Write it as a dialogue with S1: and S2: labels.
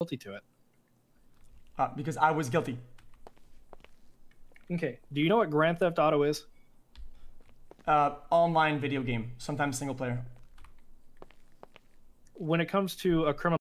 S1: guilty to it?
S2: Uh, because I was guilty.
S1: Okay. Do you know what Grand Theft Auto is?
S2: Uh, online video game, sometimes single player.
S1: When it comes to a criminal